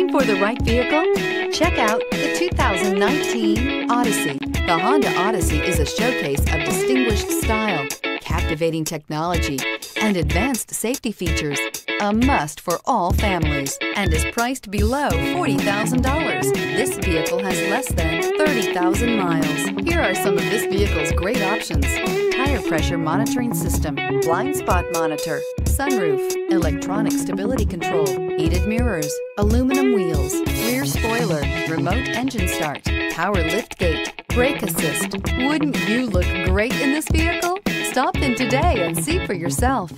Looking for the right vehicle? Check out the 2019 Odyssey. The Honda Odyssey is a showcase of distinguished style, captivating technology, and advanced safety features. A must for all families and is priced below $40,000. This vehicle has less than 30,000 miles. Here are some of this vehicle's great options. Tire pressure monitoring system, blind spot monitor, sunroof, electronic stability control, heated mirrors, aluminum wheels, rear spoiler, remote engine start, power lift gate, brake assist. Wouldn't you look great in this vehicle? Stop in today and see for yourself.